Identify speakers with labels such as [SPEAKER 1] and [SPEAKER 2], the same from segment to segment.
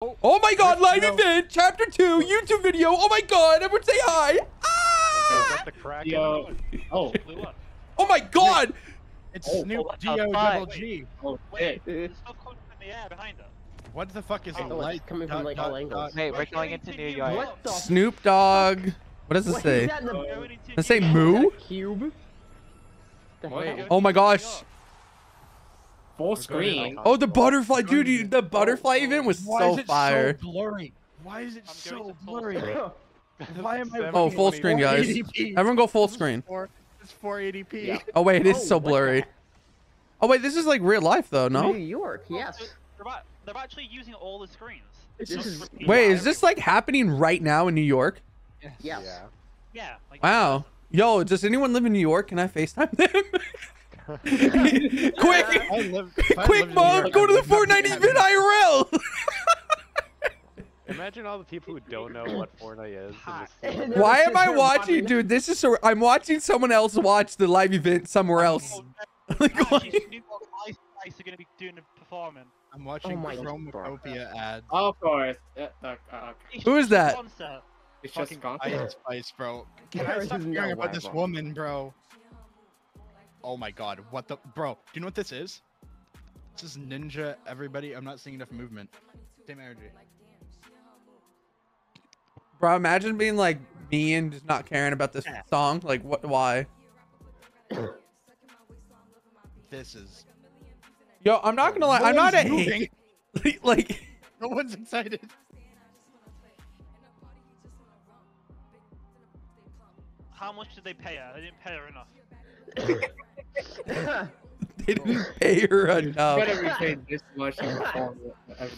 [SPEAKER 1] Oh my god, live
[SPEAKER 2] Yo.
[SPEAKER 1] event, chapter 2, YouTube video. Oh my god, everyone say hi. Ah!
[SPEAKER 3] Got the crack in
[SPEAKER 2] Yo. Oh,
[SPEAKER 1] Oh my god.
[SPEAKER 4] It's
[SPEAKER 2] Oh,
[SPEAKER 4] Snoop
[SPEAKER 5] what
[SPEAKER 4] D-O-double-G.
[SPEAKER 2] oh
[SPEAKER 3] Wait, there's stuff coming from the air behind us.
[SPEAKER 4] What the fuck is
[SPEAKER 2] Oh,
[SPEAKER 4] it?
[SPEAKER 2] it's
[SPEAKER 4] Light
[SPEAKER 2] coming from, like, all angles.
[SPEAKER 5] Hey, we're going into New York.
[SPEAKER 2] What the?
[SPEAKER 1] Snoop Dogg. What does it
[SPEAKER 2] What
[SPEAKER 1] say?
[SPEAKER 2] is that in the
[SPEAKER 3] Going into
[SPEAKER 1] Does it say moo?
[SPEAKER 2] cube? The
[SPEAKER 1] Oh my gosh.
[SPEAKER 2] Full screen.
[SPEAKER 1] Oh, the butterfly, dude, you- the butterfly event was
[SPEAKER 4] Why
[SPEAKER 1] so
[SPEAKER 4] is it
[SPEAKER 1] fire.
[SPEAKER 4] so blurry? Why is it
[SPEAKER 3] I'm
[SPEAKER 4] so
[SPEAKER 3] going to full
[SPEAKER 4] blurry? Why am I?
[SPEAKER 1] Oh, full screen, guys.
[SPEAKER 4] 480p.
[SPEAKER 1] Everyone go full screen.
[SPEAKER 4] It's 480p.
[SPEAKER 2] Yeah.
[SPEAKER 1] Oh wait, it is
[SPEAKER 2] Oh,
[SPEAKER 1] so blurry. Oh wait, this is like real life though, no? New?
[SPEAKER 2] York, yes.
[SPEAKER 3] They're, they're actually using all the screens.
[SPEAKER 2] This is-
[SPEAKER 1] Wait, is this like happening right now in New York?
[SPEAKER 2] Yes.
[SPEAKER 3] Yeah. Like,
[SPEAKER 1] Wow. Yo, does anyone live in New York? Can I FaceTime them? Quick!
[SPEAKER 4] Live,
[SPEAKER 1] Quick,
[SPEAKER 4] lived
[SPEAKER 1] mom,
[SPEAKER 4] York,
[SPEAKER 1] go
[SPEAKER 4] I
[SPEAKER 1] to the
[SPEAKER 4] would not be
[SPEAKER 1] Fortnite
[SPEAKER 4] having
[SPEAKER 1] event IRL!
[SPEAKER 6] Imagine all the people who don't know what Fortnite is. Just,
[SPEAKER 1] Why am I watching,
[SPEAKER 2] watching-
[SPEAKER 1] dude? This is so. I'm watching someone else watch the live event somewhere else.
[SPEAKER 3] Oh,
[SPEAKER 1] Like, what?
[SPEAKER 3] actually, Snoop Dogg and Ice Spice are going to be doing the performing.
[SPEAKER 4] I'm watching
[SPEAKER 2] Oh my
[SPEAKER 4] Chromakopia ad.
[SPEAKER 2] Of course. Yeah, the, uh,
[SPEAKER 3] It's
[SPEAKER 1] Who is that?
[SPEAKER 3] Concert.
[SPEAKER 2] it's just
[SPEAKER 4] Fucking
[SPEAKER 2] gone.
[SPEAKER 4] Ice Spice, bro. Can I
[SPEAKER 2] There
[SPEAKER 4] stop
[SPEAKER 2] is
[SPEAKER 4] hearing about this woman, bro? Oh my god, what the bro? Do you know what this is? This is ninja everybody. I'm not seeing enough movement. Same energy.
[SPEAKER 1] Bro, imagine being like me and just not caring about this
[SPEAKER 3] Yeah.
[SPEAKER 1] song. Like, what? Why?
[SPEAKER 4] This is
[SPEAKER 1] Yo, I'm not gonna lie.
[SPEAKER 4] No
[SPEAKER 1] I'm not a
[SPEAKER 4] one's
[SPEAKER 1] hate.
[SPEAKER 4] moving.
[SPEAKER 1] like,
[SPEAKER 4] No one's excited.
[SPEAKER 3] How much did they pay her? They didn't pay her enough.
[SPEAKER 1] they didn't pay her enough.
[SPEAKER 2] Better be paid this much to perform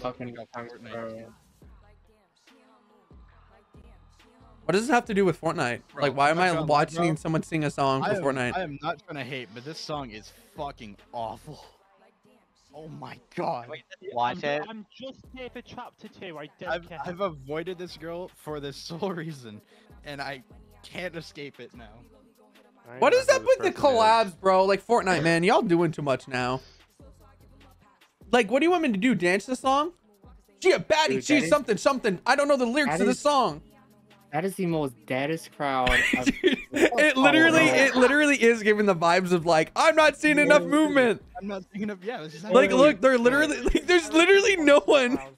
[SPEAKER 2] fucking
[SPEAKER 4] Fortnite.
[SPEAKER 1] What does this have to do with Fortnite?
[SPEAKER 4] Bro,
[SPEAKER 1] like, why am
[SPEAKER 4] I'm
[SPEAKER 1] I
[SPEAKER 4] not gonna lie,
[SPEAKER 1] watching
[SPEAKER 4] bro.
[SPEAKER 1] someone sing a song
[SPEAKER 4] I
[SPEAKER 1] for
[SPEAKER 4] am,
[SPEAKER 1] Fortnite?
[SPEAKER 4] I am not trying to hate, but this song is fucking awful. Oh my god.
[SPEAKER 5] Wait, watch
[SPEAKER 3] I'm,
[SPEAKER 5] it.
[SPEAKER 3] I'm just here for chapter two. I don't
[SPEAKER 4] I've,
[SPEAKER 3] care.
[SPEAKER 4] I've avoided this girl for this sole reason, and I can't escape it now.
[SPEAKER 6] I don't
[SPEAKER 1] What
[SPEAKER 6] even
[SPEAKER 1] is
[SPEAKER 6] know
[SPEAKER 1] up with the collabs, bro? Like Fortnite, man, y'all doing too much now. Like, what do you want me to do? Dance the song? She a baddie.
[SPEAKER 2] Dude,
[SPEAKER 1] She's
[SPEAKER 2] that is-
[SPEAKER 1] something, something. I don't know the lyrics
[SPEAKER 2] that
[SPEAKER 1] to the song.
[SPEAKER 2] That is the most deadest crowd.
[SPEAKER 1] Dude, it literally,
[SPEAKER 2] no.
[SPEAKER 1] it literally is giving the vibes of like, I'm not seeing enough
[SPEAKER 4] Literally.
[SPEAKER 1] movement.
[SPEAKER 4] I'm not seeing enough. yeah. This
[SPEAKER 1] Like,
[SPEAKER 4] how-
[SPEAKER 1] look, they're literally, like, there's literally no one.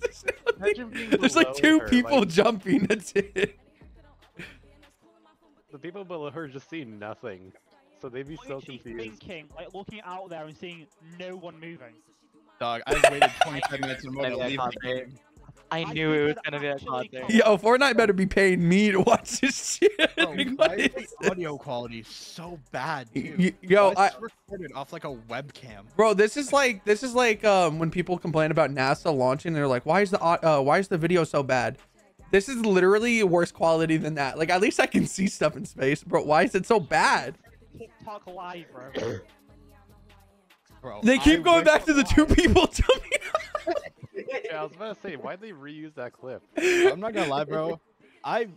[SPEAKER 1] There's
[SPEAKER 6] Imagine being
[SPEAKER 1] There's like
[SPEAKER 6] below
[SPEAKER 1] two
[SPEAKER 6] her,
[SPEAKER 1] people
[SPEAKER 6] like-
[SPEAKER 1] jumping. That's it.
[SPEAKER 6] The people below her just see nothing, so they'd be
[SPEAKER 3] What
[SPEAKER 6] so
[SPEAKER 3] is she
[SPEAKER 6] confused.
[SPEAKER 3] thinking? Like looking out there and seeing no one moving.
[SPEAKER 4] dog. I've waited 25 minutes or more to
[SPEAKER 5] I
[SPEAKER 4] leave the game.
[SPEAKER 5] I
[SPEAKER 3] I
[SPEAKER 5] knew
[SPEAKER 3] think
[SPEAKER 5] it was gonna be a
[SPEAKER 3] actually
[SPEAKER 5] concert.
[SPEAKER 3] counts.
[SPEAKER 1] Yo, Fortnite better be paying me to watch this shit.
[SPEAKER 4] Bro,
[SPEAKER 1] Like,
[SPEAKER 4] why
[SPEAKER 1] what
[SPEAKER 4] is
[SPEAKER 1] is
[SPEAKER 4] the audio quality is so bad, dude?
[SPEAKER 1] y- yo,
[SPEAKER 4] Why
[SPEAKER 1] I-
[SPEAKER 4] is this recorded off like a webcam.
[SPEAKER 1] Bro, this is like this is like um when people complain about NASA launching, they're like, "Why is the uh, why is the video so bad?" This is literally worse quality than that. Like at least I can see stuff in space, bro. Why is it so bad?
[SPEAKER 3] TikTok live, bro.
[SPEAKER 4] Bro,
[SPEAKER 1] They keep
[SPEAKER 4] I
[SPEAKER 1] going back to the two people jumping.
[SPEAKER 6] Yeah, I was about to say, why'd they reuse that clip?
[SPEAKER 4] I'm not gonna lie, bro. I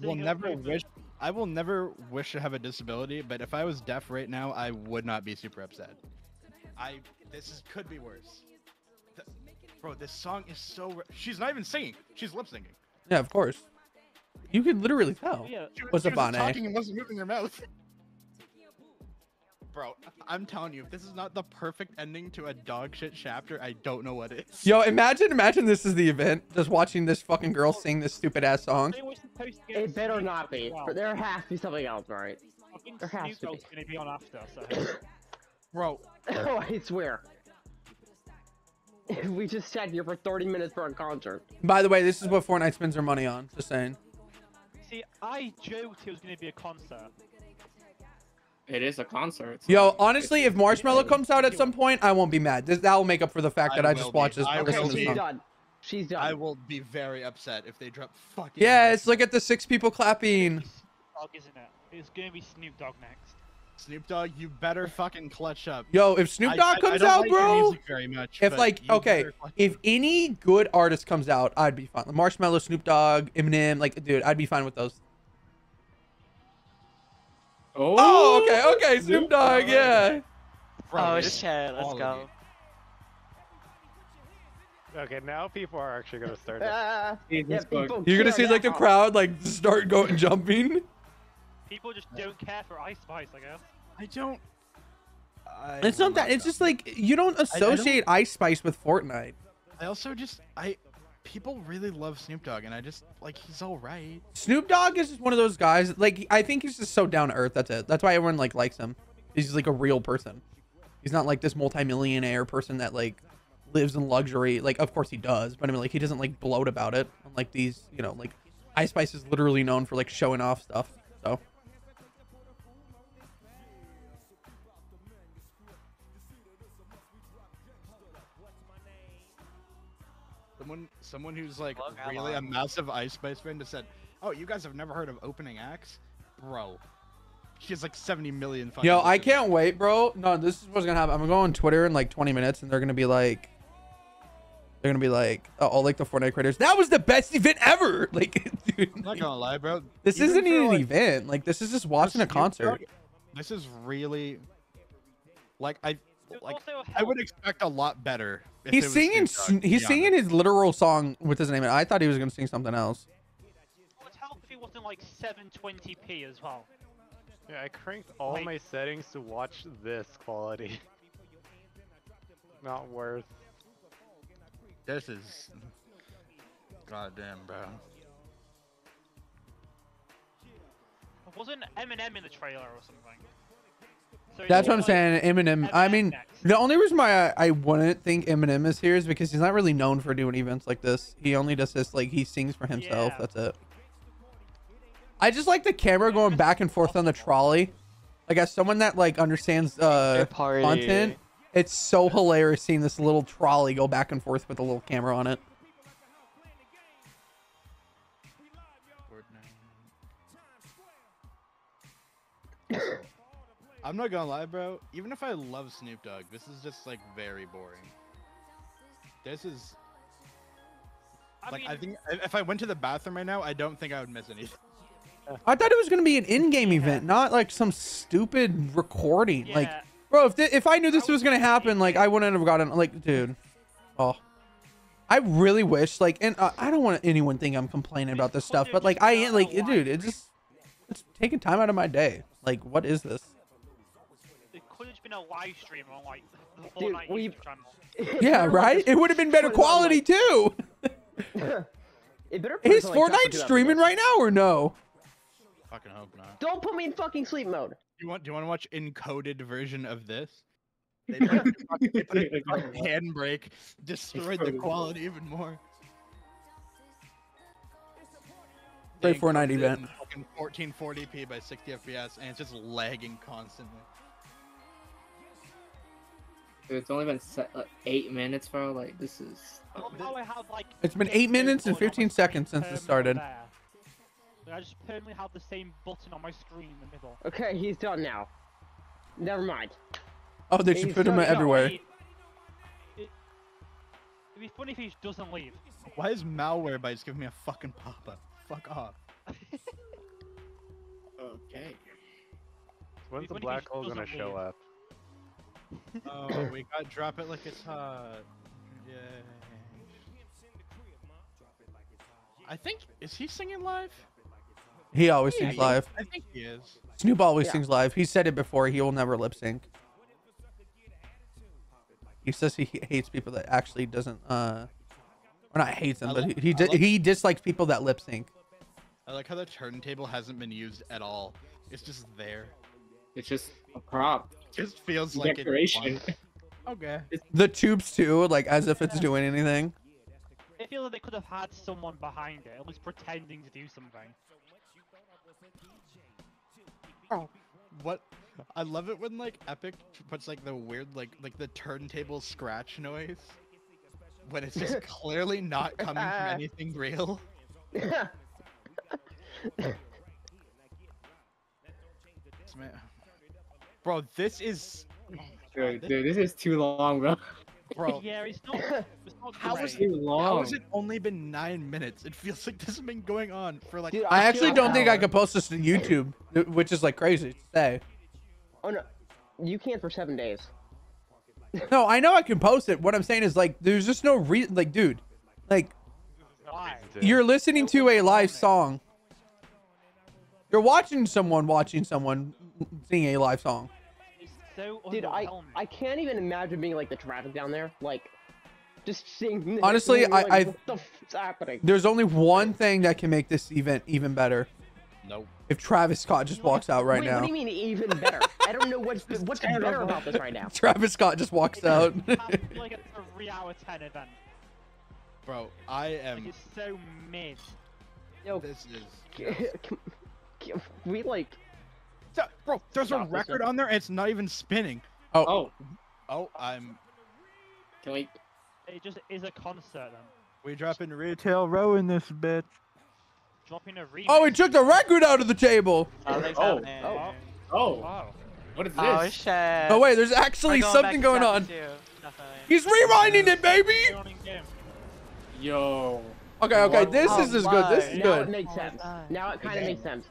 [SPEAKER 4] will never wish. I will never wish to have a disability, but if I was deaf right now, I would not be super upset. I this is could be worse. Th- bro, this song is so. She's not even singing. She's lip syncing.
[SPEAKER 1] Yeah, of course. You can literally tell.
[SPEAKER 3] Yeah,
[SPEAKER 4] She was,
[SPEAKER 1] What's
[SPEAKER 4] she
[SPEAKER 1] up,
[SPEAKER 4] was talking and wasn't moving her mouth. Bro, I'm telling you, if this is not the perfect ending to a dog shit chapter, I don't know what is.
[SPEAKER 1] Yo, imagine, imagine this is the event. Just watching this fucking girl sing this stupid ass song.
[SPEAKER 3] they were supposed to get
[SPEAKER 2] It better not be, but there has to be something else, right? There has to be.
[SPEAKER 3] Gonna be on after, so.
[SPEAKER 4] Bro,
[SPEAKER 2] oh, I swear. we just sat here for 30 minutes for a concert.
[SPEAKER 1] By the way, this is what Fortnite spends their money on. Just saying.
[SPEAKER 3] See, I joked it was gonna be a concert.
[SPEAKER 2] It is a concert.
[SPEAKER 1] Yo, honestly, if Marshmello comes out at some point, I won't be mad. This that will make up for the fact
[SPEAKER 4] I
[SPEAKER 1] that I
[SPEAKER 4] will
[SPEAKER 1] just
[SPEAKER 4] be.
[SPEAKER 1] watched this.
[SPEAKER 4] I
[SPEAKER 1] this
[SPEAKER 4] will
[SPEAKER 1] on
[SPEAKER 4] be.
[SPEAKER 1] song.
[SPEAKER 2] She's done. She's done.
[SPEAKER 4] I will be very upset if they drop fucking.
[SPEAKER 1] Yes, look at the six people clapping.
[SPEAKER 3] Snoop Dogg, isn't it? It's gonna be Snoop Dogg next.
[SPEAKER 4] Snoop Dogg, you better fucking clutch up.
[SPEAKER 1] Yo, if Snoop
[SPEAKER 4] I-
[SPEAKER 1] Dogg
[SPEAKER 4] I- I
[SPEAKER 1] comes
[SPEAKER 4] don't
[SPEAKER 1] out,
[SPEAKER 4] like
[SPEAKER 1] bro.
[SPEAKER 4] music very much,
[SPEAKER 1] If like okay, if
[SPEAKER 4] up.
[SPEAKER 1] any good artist comes out, I'd be fine. Marshmello, Snoop Dogg, Eminem, like dude, I'd be fine with those.
[SPEAKER 2] oh,
[SPEAKER 1] Oh, okay, okay, Snoop Dogg,
[SPEAKER 2] Dogg.
[SPEAKER 1] yeah.
[SPEAKER 4] Bro,
[SPEAKER 5] oh
[SPEAKER 4] this
[SPEAKER 5] shit, let's go.
[SPEAKER 6] Okay, now people are actually gonna start. to-
[SPEAKER 2] Ah, yeah, people
[SPEAKER 1] You're gonna see like the crowd like start going jumping.
[SPEAKER 3] People just don't care for Ice Spice, I guess.
[SPEAKER 4] I don't. I
[SPEAKER 1] It's not that. It's just like you don't
[SPEAKER 4] I don't-
[SPEAKER 1] associate Ice Spice with Fortnite.
[SPEAKER 4] I also just I. People really love Snoop Dogg, and I just like he's all right.
[SPEAKER 1] Snoop Dogg is just one of those guys. Like I think he's just so down to earth. That's it. That's why everyone like likes him. He's like a real person. He's not like this multimillionaire person that like lives in luxury. Like of course he does, but I mean like he doesn't like bloat about it. Like these, you know, like Ice Spice is literally known for like showing off stuff. So
[SPEAKER 4] Someone, someone who's like
[SPEAKER 5] Look,
[SPEAKER 4] really a massive Ice Spice fan just said, "Oh, you guys have never heard of opening acts, bro." She has like 70 million. fucking
[SPEAKER 1] yo, I
[SPEAKER 4] listeners.
[SPEAKER 1] can't wait, bro. No, this is what's gonna happen. I'm gonna go on Twitter in like 20 minutes, and they're gonna be like, they're gonna be like, oh, all like the Fortnite creators. That was the best event ever. Like, dude,
[SPEAKER 4] I'm not gonna lie, bro.
[SPEAKER 1] this
[SPEAKER 4] Even
[SPEAKER 1] isn't
[SPEAKER 4] for,
[SPEAKER 1] even an
[SPEAKER 4] like,
[SPEAKER 1] event. Like this is just watching a concert.
[SPEAKER 4] This is really like I
[SPEAKER 3] It
[SPEAKER 4] like. I would expect a lot better. if
[SPEAKER 1] He's singing.
[SPEAKER 4] Snoop Dogg,
[SPEAKER 1] He's singing
[SPEAKER 4] honest.
[SPEAKER 1] his literal song with his name. in it. I thought he was gonna sing something else.
[SPEAKER 3] it would help if it wasn't like 720p as well.
[SPEAKER 6] Yeah, I cranked all
[SPEAKER 3] Wait.
[SPEAKER 6] my settings to watch this quality. Not worth.
[SPEAKER 4] This is. Goddamn, bro.
[SPEAKER 3] Wasn't Eminem in the trailer or something? So
[SPEAKER 1] That's what I'm
[SPEAKER 3] like
[SPEAKER 1] saying. Eminem. I mean,
[SPEAKER 3] next.
[SPEAKER 1] the only reason why I, I wouldn't think Eminem is here is because he's not really known for doing events like this. He only does this like he sings for himself.
[SPEAKER 3] Yeah.
[SPEAKER 1] That's it. I just like the camera going back and forth on the trolley. Like as someone that like understands uh content, it's so hilarious seeing this little trolley go back and forth with a little camera on it.
[SPEAKER 4] I'm not gonna lie, bro. Even if I love Snoop Dogg, this is just like very boring. This is
[SPEAKER 3] I
[SPEAKER 4] like
[SPEAKER 3] mean,
[SPEAKER 4] I think if- if I went to the bathroom right now, I don't think I would miss anything.
[SPEAKER 1] I thought it was gonna be an in-game event, not like some stupid recording. Like, bro, if th- if I knew this
[SPEAKER 3] I
[SPEAKER 1] was
[SPEAKER 3] was
[SPEAKER 1] gonna happen, like I wouldn't have gotten like, dude. Oh, I really wish like, and uh, I don't want anyone think I'm complaining about this stuff, but like I am like, dude, it just it's taking time out of my day. Like, what is this?
[SPEAKER 3] A live stream on like the
[SPEAKER 2] Dude,
[SPEAKER 3] Fortnite
[SPEAKER 2] we-
[SPEAKER 3] YouTube channel.
[SPEAKER 1] Yeah, right. It would have been better
[SPEAKER 2] put it on,
[SPEAKER 1] quality too.
[SPEAKER 2] it better put it
[SPEAKER 1] Is
[SPEAKER 2] on, like, top
[SPEAKER 1] Fortnite streaming right now or no?
[SPEAKER 4] Fucking hope not.
[SPEAKER 2] Don't put me in fucking sleep mode.
[SPEAKER 4] You want? Do you want to watch encoded version of this? They put, a they put a fucking handbrake, destroyed the quality even more.
[SPEAKER 1] Great
[SPEAKER 4] They
[SPEAKER 1] Fortnite
[SPEAKER 4] encoded it
[SPEAKER 1] event.
[SPEAKER 4] in Fucking 1440p by 60 FPS, and it's just lagging constantly.
[SPEAKER 2] Dude, it's only been set, like, uh, eight minutes, bro. Like this is.
[SPEAKER 3] I love I have like.
[SPEAKER 1] It's been eight minutes and
[SPEAKER 3] button on my
[SPEAKER 1] 15 seconds since it started.
[SPEAKER 3] there. I just permanently have the same button on my screen in the middle.
[SPEAKER 2] Okay, he's done now. Never mind.
[SPEAKER 1] Oh, they should
[SPEAKER 2] He's
[SPEAKER 1] put him everywhere.
[SPEAKER 3] It, it, it'd be funny if he doesn't leave.
[SPEAKER 4] Why is Malwarebytes giving me a fucking pop-up? Fuck off.
[SPEAKER 2] Okay.
[SPEAKER 6] When's the
[SPEAKER 3] funny if he
[SPEAKER 6] black hole gonna
[SPEAKER 3] doesn't
[SPEAKER 6] show
[SPEAKER 3] leave.
[SPEAKER 6] up?
[SPEAKER 4] Oh, we got drop it like it's hot. Yay. I think is he singing live?
[SPEAKER 1] He always
[SPEAKER 4] Yeah,
[SPEAKER 1] sings
[SPEAKER 4] he-
[SPEAKER 1] live.
[SPEAKER 4] I think he is.
[SPEAKER 1] Snoop always
[SPEAKER 2] Yeah.
[SPEAKER 1] sings live. He said it before. He will never lip sync. He says he hates people that actually doesn't. uh Or not hates them,
[SPEAKER 4] I
[SPEAKER 1] but
[SPEAKER 4] lo-
[SPEAKER 1] he he,
[SPEAKER 4] I
[SPEAKER 1] di- he dislikes people that lip sync.
[SPEAKER 4] I like how the turntable hasn't been used at all. It's just there.
[SPEAKER 2] It's just a prop.
[SPEAKER 4] Just feels like
[SPEAKER 2] Decoration.
[SPEAKER 4] it. Okay.
[SPEAKER 1] The tubes too, like as if it's doing anything.
[SPEAKER 3] I feel like they could have had someone behind it, at least pretending to do something. Oh.
[SPEAKER 4] What? I love it when like Epic puts like the weird like like the turntable scratch noise when it's just clearly not coming from anything real. This man- Bro, this is
[SPEAKER 2] Dude, dude, this is too long, bro.
[SPEAKER 4] bro.
[SPEAKER 3] yeah, it's not. It's not
[SPEAKER 4] How
[SPEAKER 3] great.
[SPEAKER 4] is
[SPEAKER 2] Too
[SPEAKER 4] How has it only been nine minutes? It feels like this has been going on for like.
[SPEAKER 2] Dude,
[SPEAKER 1] I actually don't think I could post this to YouTube, which is like crazy to say.
[SPEAKER 2] Oh no, you can't for seven days.
[SPEAKER 1] No, I know I can post it. What I'm saying is like, there's just no reason. Like, dude, like
[SPEAKER 3] Why?
[SPEAKER 1] you're listening to a live song. You're watching someone watching someone sing a live song.
[SPEAKER 3] It's so
[SPEAKER 5] Dude, I. I can't even imagine being like the traffic down there, like just seeing.
[SPEAKER 1] Honestly, I-
[SPEAKER 5] like,
[SPEAKER 1] I-
[SPEAKER 5] what the f- happening?
[SPEAKER 1] There's only one thing that can make this event even better.
[SPEAKER 4] Nope.
[SPEAKER 1] If Travis Scott just walks out right
[SPEAKER 5] Wait,
[SPEAKER 1] now.
[SPEAKER 5] What do you mean even better? I don't know what's what's better about this right now.
[SPEAKER 1] Travis Scott just walks out.
[SPEAKER 3] I feel like a three hour ten event.
[SPEAKER 4] Bro, I
[SPEAKER 3] Like
[SPEAKER 4] am.
[SPEAKER 3] it's so mid.
[SPEAKER 5] Yo,
[SPEAKER 4] This is.
[SPEAKER 5] can, can we like?
[SPEAKER 4] Yeah, Bro, there's a
[SPEAKER 5] Stop this
[SPEAKER 4] record on there and it's not even spinning.
[SPEAKER 1] oh,
[SPEAKER 2] Oh,
[SPEAKER 4] Oh, I'm.
[SPEAKER 2] can we?
[SPEAKER 3] It just is a concert then.
[SPEAKER 4] We dropping retail row in this bitch.
[SPEAKER 3] Dropping a remix.
[SPEAKER 1] oh, he took the record out of the table.
[SPEAKER 7] Something's
[SPEAKER 2] Oh.
[SPEAKER 7] Oh,
[SPEAKER 5] oh.
[SPEAKER 2] Oh,
[SPEAKER 3] Wow.
[SPEAKER 2] what is oh, this?
[SPEAKER 7] Oh shit.
[SPEAKER 1] Oh wait, there's actually
[SPEAKER 7] going
[SPEAKER 1] something going on.
[SPEAKER 7] chapter two, definitely.
[SPEAKER 1] He's rewinding it, baby.
[SPEAKER 2] Yo.
[SPEAKER 1] Okay, okay, this
[SPEAKER 7] Oh,
[SPEAKER 1] is as good. This is oh,
[SPEAKER 5] Now it
[SPEAKER 1] good.
[SPEAKER 5] makes
[SPEAKER 7] Oh,
[SPEAKER 5] sense. Now it kind of
[SPEAKER 4] Okay.
[SPEAKER 5] makes sense.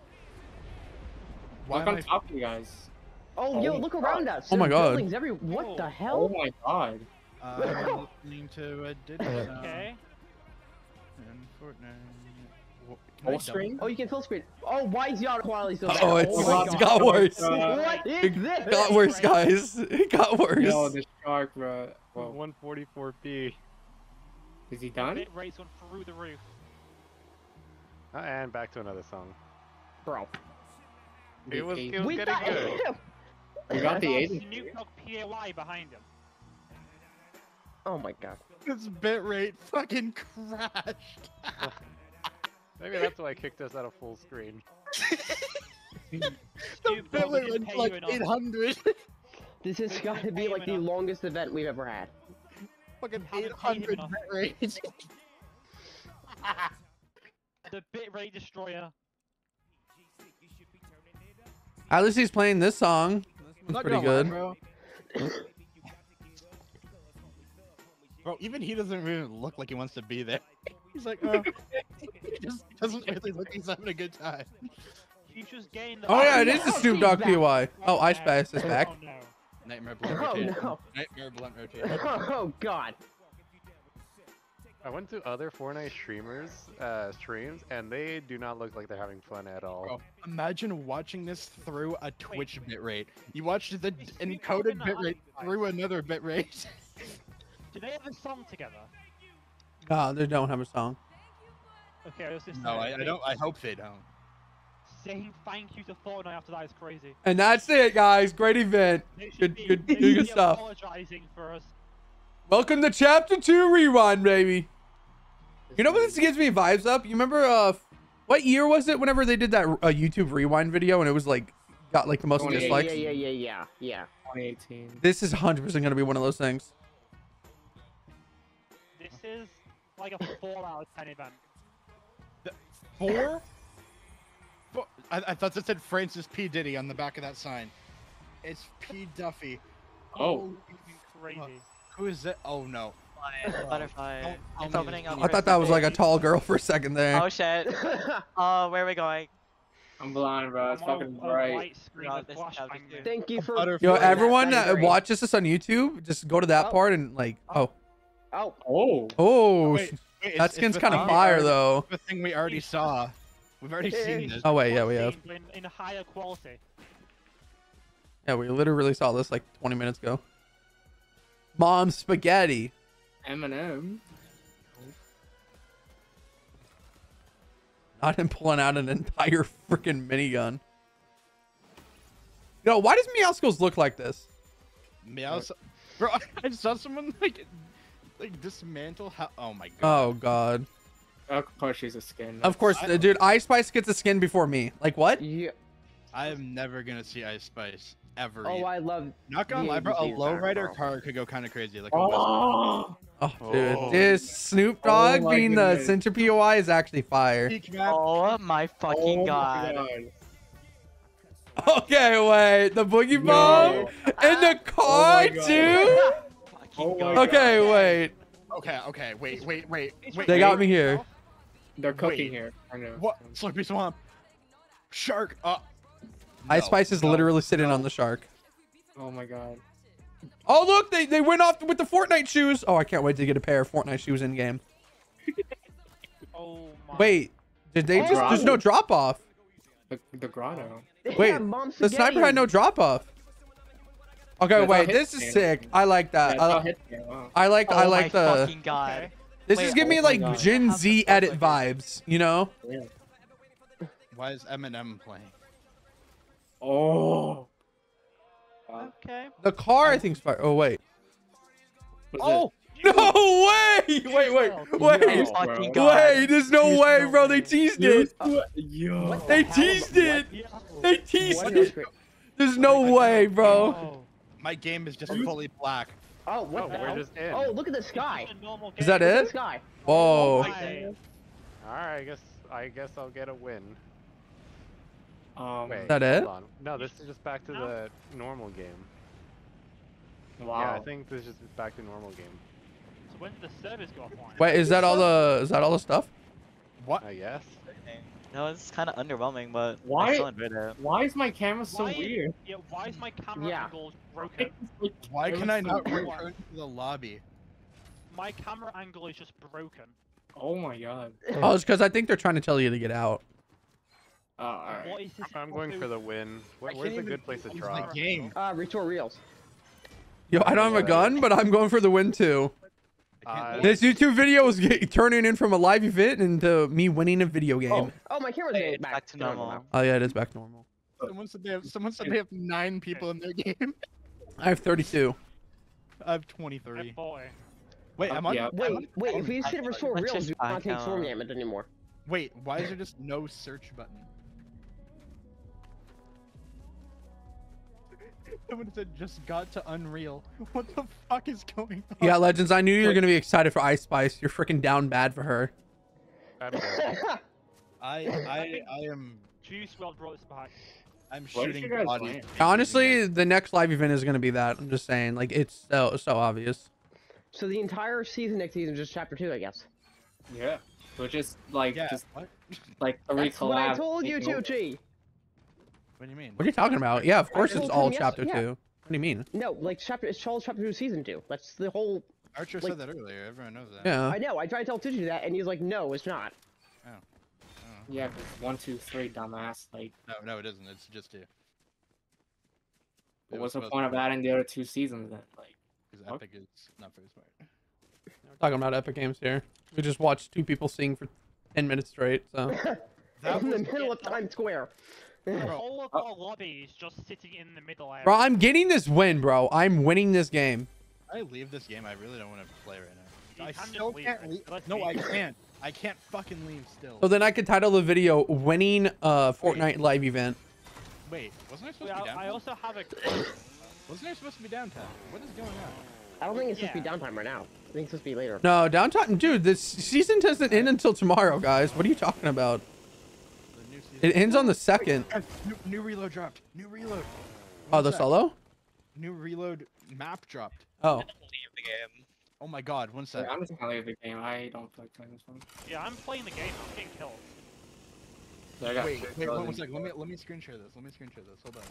[SPEAKER 4] Why
[SPEAKER 2] Look
[SPEAKER 4] am
[SPEAKER 2] on
[SPEAKER 4] I-
[SPEAKER 2] top of you guys.
[SPEAKER 5] Oh,
[SPEAKER 2] Oh
[SPEAKER 5] yo,
[SPEAKER 2] my
[SPEAKER 5] look
[SPEAKER 2] God.
[SPEAKER 5] around us.
[SPEAKER 1] Oh my God.
[SPEAKER 5] Buildings every. What the hell?
[SPEAKER 2] Oh my god.
[SPEAKER 4] I'm listening to a digital
[SPEAKER 3] Okay.
[SPEAKER 4] and Fortnite. Wha-
[SPEAKER 2] Full screen?
[SPEAKER 5] Oh, you can full screen. Oh, why is the auto quality so bad?
[SPEAKER 1] Oh, it's
[SPEAKER 5] my
[SPEAKER 1] it's
[SPEAKER 5] God.
[SPEAKER 1] got worse.
[SPEAKER 2] Uh,
[SPEAKER 5] What is
[SPEAKER 1] It
[SPEAKER 5] this?
[SPEAKER 1] got worse, guys. It got
[SPEAKER 2] Yo,
[SPEAKER 1] worse.
[SPEAKER 2] the shark, bro. Whoa.
[SPEAKER 6] 144p.
[SPEAKER 2] Is he done?
[SPEAKER 3] Bit rate's gone through the roof.
[SPEAKER 6] Uh, and back to another song.
[SPEAKER 5] Bro.
[SPEAKER 6] It was, it was
[SPEAKER 5] We
[SPEAKER 6] getting
[SPEAKER 5] got
[SPEAKER 6] good.
[SPEAKER 2] We got the
[SPEAKER 3] There's
[SPEAKER 2] 80.
[SPEAKER 3] Snoop Dogg PAY behind him.
[SPEAKER 5] Oh my god.
[SPEAKER 4] This bitrate fucking crashed.
[SPEAKER 6] Maybe that's why I kicked us out of full screen.
[SPEAKER 4] The bitrate went to like 800.
[SPEAKER 5] This has got to be like the
[SPEAKER 3] enough.
[SPEAKER 5] longest event we've ever had.
[SPEAKER 4] fucking
[SPEAKER 3] Haven't paid him
[SPEAKER 4] 800 bitrate.
[SPEAKER 3] The bit rate destroyer.
[SPEAKER 1] At least he's playing this song. This one's pretty
[SPEAKER 4] gonna lie,
[SPEAKER 1] good.
[SPEAKER 4] bro. Bro, even he doesn't even look like he wants to be there. He's like, oh. he just doesn't really look like he's having a good time.
[SPEAKER 3] You just gained the
[SPEAKER 1] Oh yeah, it is the
[SPEAKER 5] he's
[SPEAKER 1] Snoop Dogg. PY. Oh, Ice Spice is back.
[SPEAKER 3] Oh
[SPEAKER 1] back.
[SPEAKER 3] no.
[SPEAKER 4] Nightmare blunt
[SPEAKER 5] Oh,
[SPEAKER 4] rotation.
[SPEAKER 5] no.
[SPEAKER 4] Nightmare blunt rotation.
[SPEAKER 5] Oh god.
[SPEAKER 6] I went to other Fortnite streamers, uh, streams, and they do not look like they're having fun at all.
[SPEAKER 4] Bro, imagine watching this through a Twitch bitrate. You watched the encoded bitrate through another bitrate.
[SPEAKER 3] Do they have a song together?
[SPEAKER 1] No, they don't have a song.
[SPEAKER 3] Okay, let's just
[SPEAKER 4] No, I, I don't. I hope they don't.
[SPEAKER 3] Saying thank you to Fortnite after that is crazy.
[SPEAKER 1] And that's it, guys. Great event.
[SPEAKER 3] They should
[SPEAKER 1] Good-
[SPEAKER 3] be,
[SPEAKER 1] good-
[SPEAKER 3] they
[SPEAKER 1] good stuff.
[SPEAKER 3] apologizing for us.
[SPEAKER 1] Welcome to Chapter Two Rewind, baby. You know what this gives me vibes up? You remember uh, what year was it? Whenever they did that uh, YouTube Rewind video, and it was like got like the most
[SPEAKER 5] Yeah, yeah,
[SPEAKER 1] dislikes.
[SPEAKER 5] yeah, yeah, yeah, yeah.
[SPEAKER 2] 2018.
[SPEAKER 1] This is 100% gonna be one of those things.
[SPEAKER 3] This is like a 4 out of 10 event.
[SPEAKER 4] Four? Four? I, I thought it said Francis P. Diddy on the back of that sign. It's P. Duffy.
[SPEAKER 2] Oh.
[SPEAKER 3] Crazy.
[SPEAKER 4] Who is it? Oh no.
[SPEAKER 7] Butterfly. Butterfly.
[SPEAKER 4] Don't
[SPEAKER 7] It's opening up.
[SPEAKER 1] I thought that was like a tall girl for a second there.
[SPEAKER 7] Oh shit. Oh, where are we going?
[SPEAKER 2] I'm blind, bro. It's
[SPEAKER 3] I'm
[SPEAKER 2] fucking bright.
[SPEAKER 7] No,
[SPEAKER 3] with
[SPEAKER 7] this is
[SPEAKER 3] flashbang
[SPEAKER 7] chapter two.
[SPEAKER 3] in.
[SPEAKER 5] Thank you for.
[SPEAKER 4] Butterfly.
[SPEAKER 1] Yo,
[SPEAKER 5] for
[SPEAKER 1] everyone
[SPEAKER 5] that'd
[SPEAKER 1] that
[SPEAKER 5] be great.
[SPEAKER 1] watches this on YouTube, just go to that
[SPEAKER 5] Oh.
[SPEAKER 1] part and like, oh,
[SPEAKER 5] Oh,
[SPEAKER 2] Oh.
[SPEAKER 1] oh,
[SPEAKER 4] oh, oh Wait, wait,
[SPEAKER 1] that
[SPEAKER 4] it's
[SPEAKER 1] skin's kind of fire
[SPEAKER 4] already-
[SPEAKER 1] though.
[SPEAKER 4] The thing we already saw. We've already seen this.
[SPEAKER 1] Oh wait, yeah, we have.
[SPEAKER 3] In, in higher quality.
[SPEAKER 1] Yeah, we literally saw this like 20 minutes ago. Mom spaghetti.
[SPEAKER 2] Eminem.
[SPEAKER 1] Not him pulling out an entire freaking minigun. Yo, why does Meowscles look like this?
[SPEAKER 4] Meow. Bro, I saw someone like like dismantle how. Oh my god.
[SPEAKER 1] Oh god.
[SPEAKER 2] Of course, she's a skin.
[SPEAKER 1] Of course,
[SPEAKER 4] I- uh,
[SPEAKER 1] dude. Ice Spice gets a skin before me. Like what?
[SPEAKER 5] yeah.
[SPEAKER 4] I am never gonna see Ice Spice ever.
[SPEAKER 5] Oh,
[SPEAKER 4] again.
[SPEAKER 5] I love.
[SPEAKER 4] Not gonna lie, bro. A lowrider car could go kind of crazy. Like a
[SPEAKER 2] Oh.
[SPEAKER 1] Oh, dude.
[SPEAKER 6] Oh.
[SPEAKER 1] This Snoop
[SPEAKER 2] Oh
[SPEAKER 1] Dogg
[SPEAKER 2] my
[SPEAKER 1] being the center POI is actually fire.
[SPEAKER 7] Oh my fucking
[SPEAKER 2] Oh my
[SPEAKER 7] god.
[SPEAKER 2] God.
[SPEAKER 1] Okay, wait. The boogie bomb
[SPEAKER 2] No.
[SPEAKER 1] in the car,
[SPEAKER 2] my God.
[SPEAKER 1] too?
[SPEAKER 7] Fucking
[SPEAKER 2] Oh
[SPEAKER 7] god.
[SPEAKER 1] Okay, wait.
[SPEAKER 4] Okay, okay. Wait, wait, wait. wait
[SPEAKER 1] They got me here.
[SPEAKER 2] They're cooking
[SPEAKER 4] Wait.
[SPEAKER 2] here. I know.
[SPEAKER 4] What? Slurpy Swamp. Shark. Uh.
[SPEAKER 1] Ice Spice is
[SPEAKER 4] no,
[SPEAKER 1] literally sitting
[SPEAKER 4] no.
[SPEAKER 1] on the shark.
[SPEAKER 2] Oh my god.
[SPEAKER 1] Oh look, they they went off with the Fortnite shoes. Oh, I can't wait to get a pair of Fortnite shoes in game.
[SPEAKER 3] Oh my.
[SPEAKER 1] Wait, did they
[SPEAKER 5] Oh.
[SPEAKER 1] just? There's no drop off.
[SPEAKER 2] The, the grotto.
[SPEAKER 1] Wait,
[SPEAKER 5] have
[SPEAKER 1] The sniper had no drop off. Okay,
[SPEAKER 2] That's
[SPEAKER 1] wait, this is sick. I like that.
[SPEAKER 2] That's
[SPEAKER 1] I,
[SPEAKER 2] like.
[SPEAKER 1] li-
[SPEAKER 2] wow.
[SPEAKER 1] I like I
[SPEAKER 7] oh
[SPEAKER 1] like
[SPEAKER 7] my
[SPEAKER 1] the.
[SPEAKER 7] fucking god.
[SPEAKER 1] This
[SPEAKER 7] Wait,
[SPEAKER 1] is giving me
[SPEAKER 2] oh my
[SPEAKER 1] like
[SPEAKER 2] God.
[SPEAKER 1] Gen Z edit
[SPEAKER 7] bootleg
[SPEAKER 1] vibes. You know?
[SPEAKER 2] Yeah.
[SPEAKER 4] Why is Eminem playing?
[SPEAKER 2] Oh.
[SPEAKER 7] Okay.
[SPEAKER 1] The car I think's fire. Oh wait.
[SPEAKER 2] Was oh,
[SPEAKER 1] No way! Wait, wait,
[SPEAKER 2] No.
[SPEAKER 1] wait,
[SPEAKER 2] No.
[SPEAKER 7] fucking
[SPEAKER 2] bro.
[SPEAKER 7] god.
[SPEAKER 1] wait! There's no
[SPEAKER 7] There's
[SPEAKER 1] way, bro. They teased
[SPEAKER 2] it?
[SPEAKER 1] Uh, it.
[SPEAKER 2] Yo.
[SPEAKER 1] They teased it.
[SPEAKER 3] Yeah.
[SPEAKER 1] They teased
[SPEAKER 5] What
[SPEAKER 1] it.
[SPEAKER 5] is
[SPEAKER 1] There's no way, bro.
[SPEAKER 3] Oh.
[SPEAKER 4] My game is just fully black.
[SPEAKER 5] Oh, what
[SPEAKER 6] Oh,
[SPEAKER 5] the hell?
[SPEAKER 6] just in.
[SPEAKER 5] Oh, look at the sky.
[SPEAKER 3] It's a normal
[SPEAKER 1] Is that
[SPEAKER 3] game.
[SPEAKER 5] Look at
[SPEAKER 1] it?
[SPEAKER 5] the sky.
[SPEAKER 1] Oh.
[SPEAKER 3] Oh, Whoa.
[SPEAKER 6] All right, I guess I guess I'll get a win.
[SPEAKER 2] Um,
[SPEAKER 6] Wait,
[SPEAKER 1] that it?
[SPEAKER 6] on. No, this is just back to
[SPEAKER 3] No.
[SPEAKER 6] the normal game.
[SPEAKER 2] wow.
[SPEAKER 6] Yeah, I think this is just back to normal game.
[SPEAKER 3] So when did the service go offline?
[SPEAKER 1] Wait, is that all the? Is that all the stuff?
[SPEAKER 4] What?
[SPEAKER 6] I guess.
[SPEAKER 7] No, it's kind of underwhelming, but
[SPEAKER 2] Why-
[SPEAKER 7] I still enjoyed it.
[SPEAKER 2] Why is my camera so
[SPEAKER 3] Why-
[SPEAKER 2] weird?
[SPEAKER 3] Yeah, why is my camera
[SPEAKER 5] Yeah.
[SPEAKER 3] angle broken?
[SPEAKER 4] Why can I not
[SPEAKER 2] so
[SPEAKER 4] return to the lobby?
[SPEAKER 3] My camera angle is just broken.
[SPEAKER 2] Oh my god.
[SPEAKER 1] Oh, it's because I think they're trying to tell you to get out.
[SPEAKER 2] Oh, alright.
[SPEAKER 3] What is this?
[SPEAKER 6] I'm going for the win. Where, where's
[SPEAKER 4] can't
[SPEAKER 6] a good place to
[SPEAKER 4] use
[SPEAKER 6] draw?
[SPEAKER 4] game.
[SPEAKER 5] Uh, restore reels.
[SPEAKER 1] Yo, I don't have a gun, but I'm going for the win too.
[SPEAKER 6] Uh.
[SPEAKER 1] This YouTube video is get, turning in from a live event into me winning a video game.
[SPEAKER 5] Oh, oh, my camera's
[SPEAKER 2] Hey,
[SPEAKER 5] back.
[SPEAKER 7] Back to normal.
[SPEAKER 1] Oh yeah, it is back to normal.
[SPEAKER 4] Someone said they have. Someone said they have nine people in their game.
[SPEAKER 1] I have 32.
[SPEAKER 4] I have
[SPEAKER 3] Hey,
[SPEAKER 4] 23.
[SPEAKER 3] boy.
[SPEAKER 4] Wait, I'm on.
[SPEAKER 2] Yeah.
[SPEAKER 4] I'm
[SPEAKER 5] Wait,
[SPEAKER 4] on-
[SPEAKER 5] wait, if we just hit restore
[SPEAKER 7] Let's
[SPEAKER 5] reels,
[SPEAKER 7] just
[SPEAKER 5] do not
[SPEAKER 7] back
[SPEAKER 5] take storm damage anymore.
[SPEAKER 4] Wait, why is there just no search button? Someone said just got to Unreal. What the fuck is going on?
[SPEAKER 1] Yeah, Legends, I knew you were gonna be excited for Ice Spice. You're freaking down bad for her.
[SPEAKER 6] I'm.
[SPEAKER 4] I I I am
[SPEAKER 3] Juice WRLD brought this back.
[SPEAKER 4] I'm
[SPEAKER 2] What is
[SPEAKER 4] shooting
[SPEAKER 2] you guys
[SPEAKER 4] bodies.
[SPEAKER 1] Honestly, the next live event is gonna be that. I'm just saying, like it's so so obvious.
[SPEAKER 5] so the entire season next season is just chapter two, I guess.
[SPEAKER 2] Yeah. So just like
[SPEAKER 4] Yeah.
[SPEAKER 2] just
[SPEAKER 4] What?
[SPEAKER 2] like three
[SPEAKER 5] That's what I told you,
[SPEAKER 2] taking over.
[SPEAKER 5] Chi.
[SPEAKER 4] What do you mean?
[SPEAKER 1] What are you talking about? Yeah, of course it's all chapter
[SPEAKER 5] yeah.
[SPEAKER 1] two. What do you mean?
[SPEAKER 5] No, like chapter it's Charles chapter two season two. That's the whole.
[SPEAKER 4] Archer
[SPEAKER 5] like-
[SPEAKER 4] said that earlier. Everyone knows that.
[SPEAKER 1] Yeah.
[SPEAKER 5] I know. I tried to tell Tucci that, and he's like, "No, it's not."
[SPEAKER 4] Oh. oh.
[SPEAKER 2] Yeah, 'cause one, two, three, dumbass. Like,
[SPEAKER 4] No, no, it isn't. It's just two. It
[SPEAKER 2] what's
[SPEAKER 4] was
[SPEAKER 2] the point of adding the other two seasons then? Like,
[SPEAKER 4] 'cause
[SPEAKER 2] Fuck.
[SPEAKER 4] Epic is not very smart.
[SPEAKER 1] We're talking about Epic Games here. We just watched two people sing for 10 minutes straight. So
[SPEAKER 4] That
[SPEAKER 5] in the middle of Times Square.
[SPEAKER 3] The
[SPEAKER 4] Bro.
[SPEAKER 3] whole of our lobby is just sitting in the middle area.
[SPEAKER 1] Bro, I'm getting this win, bro. I'm winning this game.
[SPEAKER 4] I leave this game. I really don't want to play right now.
[SPEAKER 3] You
[SPEAKER 4] I
[SPEAKER 3] can
[SPEAKER 4] still
[SPEAKER 3] leave
[SPEAKER 4] can't leave.
[SPEAKER 3] Let's
[SPEAKER 4] No, I can't. I can't fucking leave still.
[SPEAKER 1] So then I could title the video "Winning uh Fortnite live event."
[SPEAKER 4] Wait, wasn't I supposed
[SPEAKER 3] Wait,
[SPEAKER 4] to be
[SPEAKER 3] I, I also have a.
[SPEAKER 4] Wasn't I supposed to be downtown? What is going on?
[SPEAKER 5] I don't think it's supposed to be
[SPEAKER 3] Yeah.
[SPEAKER 5] downtime right now. I think it's supposed to be later.
[SPEAKER 1] No, downtown, dude. This season doesn't end until tomorrow, guys. What are you talking about?
[SPEAKER 4] The new season.
[SPEAKER 1] It ends on the second.
[SPEAKER 4] New, new reload dropped. New reload.
[SPEAKER 1] Oh,
[SPEAKER 4] One
[SPEAKER 1] the
[SPEAKER 4] sec.
[SPEAKER 1] solo?
[SPEAKER 4] New reload map dropped.
[SPEAKER 1] Oh,
[SPEAKER 7] Leave the game.
[SPEAKER 4] Oh my god, one sec.
[SPEAKER 2] I'm just gonna leave the game. I don't feel like playing this one.
[SPEAKER 3] Yeah, I'm playing the game. I'm getting killed.
[SPEAKER 2] So I got
[SPEAKER 4] Wait, wait, one, one sec. Let me let me screen share this. Let me screen share this. Hold on.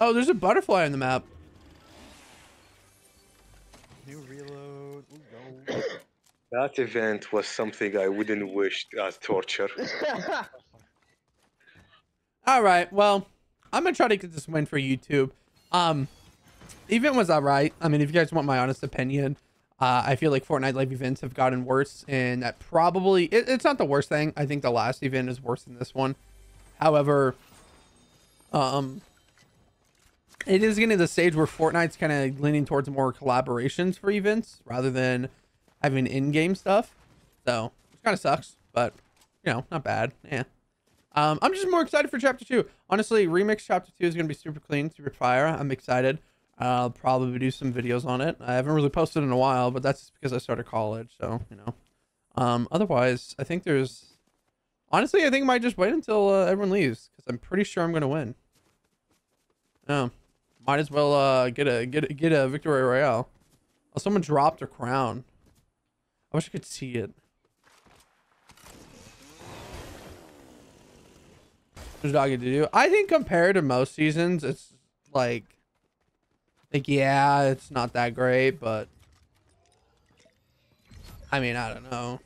[SPEAKER 1] oh, there's a butterfly on the map.
[SPEAKER 4] New reload. Ooh, go.
[SPEAKER 8] That event was something I wouldn't wish as torture.
[SPEAKER 1] All right. Well, I'm gonna try to get this win for YouTube. Um, the event was alright. I mean, if you guys want my honest opinion, uh, I feel like Fortnite live events have gotten worse, and that probably it, it's not the worst thing. I think the last event is worse than this one. However, um, it is getting to the stage where Fortnite's kind of leaning towards more collaborations for events rather than having in-game stuff. So it kind of sucks, but you know, not bad. Yeah. Um, I'm just more excited for chapter two. Honestly, remix chapter two is gonna be super clean, super fire. I'm excited. I'll probably do some videos on it. I haven't really posted in a while, but that's because I started college, so you know. Um, otherwise, I think there's honestly, I think I might just wait until uh, everyone leaves because I'm pretty sure I'm gonna win. Yeah, might as well uh get a get a, get a victory royale. Oh, someone dropped a crown. I wish I could see it. Doggy to do. I think compared to most seasons, it's like Like, yeah, it's not that great, but I mean, I don't know.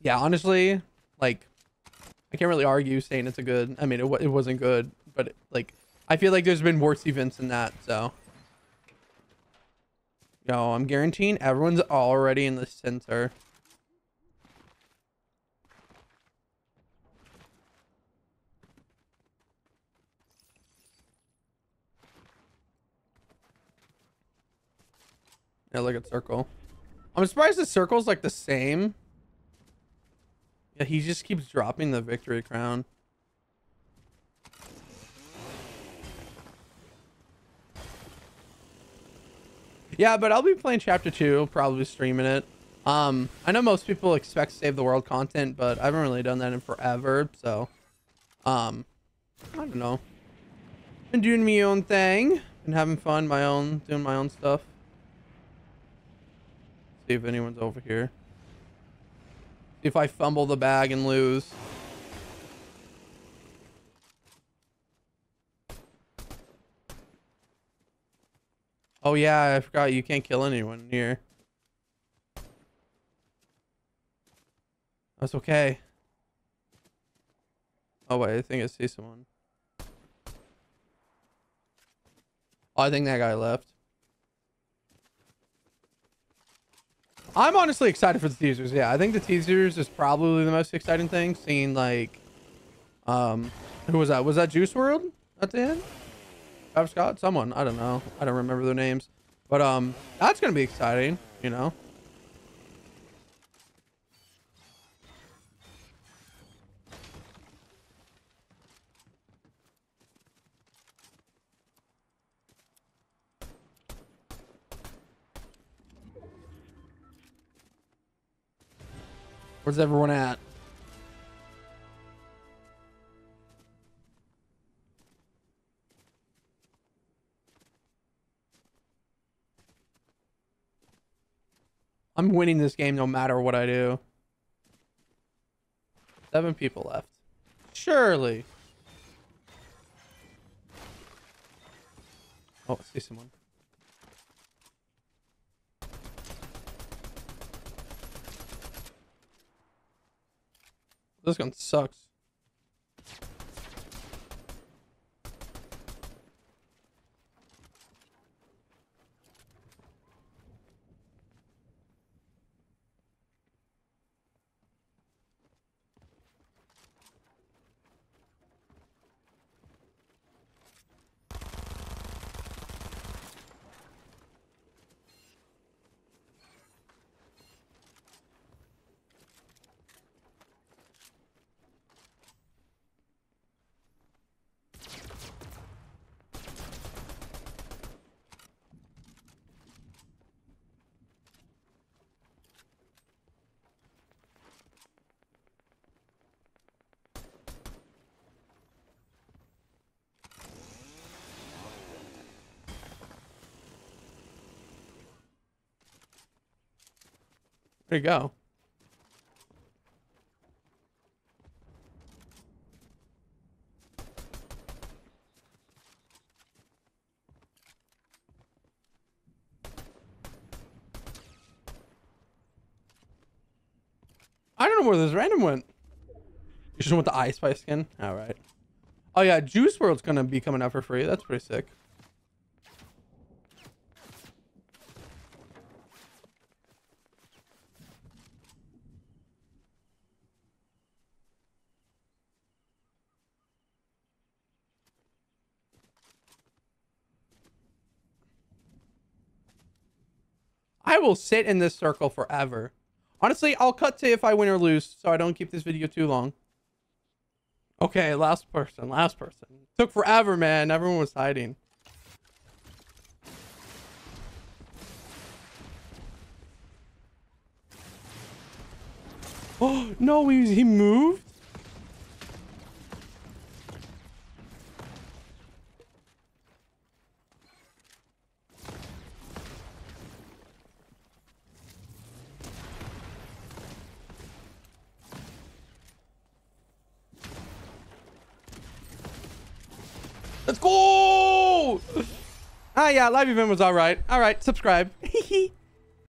[SPEAKER 1] Yeah, honestly, like, I can't really argue saying it's a good. I mean, it, it wasn't good, but like, I feel like there's been worse events than that. So, yo, I'm guaranteeing everyone's already in the center. Yeah, look at circle. I'm surprised the circle's like the same. Yeah, he just keeps dropping the victory crown. Yeah, but I'll be playing chapter two, probably streaming it. Um, I know most people expect save the world content, but I haven't really done that in forever, so um, I don't know. Been doing my own thing, been having fun, my own, doing my own stuff. See if anyone's over here. If I fumble the bag and lose. Oh yeah, I forgot you can't kill anyone here. That's okay. Oh wait, I think I see someone. Oh, I think that guy left. I'm honestly excited for the teasers. Yeah, I think the teasers is probably the most exciting thing. Seeing like, um, who was that? Was that Juice WRLD at the end? Travis Scott? Someone. I don't know. I don't remember their names. But um, that's gonna be exciting. You know. Where's everyone at? I'm winning this game no matter what I do. Seven people left. Surely. Oh, I see someone. This gun sucks. There you go. I don't know where this random went. You just want the Ice Spice skin? All right. Oh yeah, Juice WRLD's gonna be coming out for free. That's pretty sick. I will sit in this circle forever. Honestly, I'll cut to if I win or lose so I don't keep this video too long. Okay, last person, last person. Took forever, man. Everyone was hiding. Oh, no, he, he moved? Let's go! Ah, yeah, live event was all right. All right, subscribe.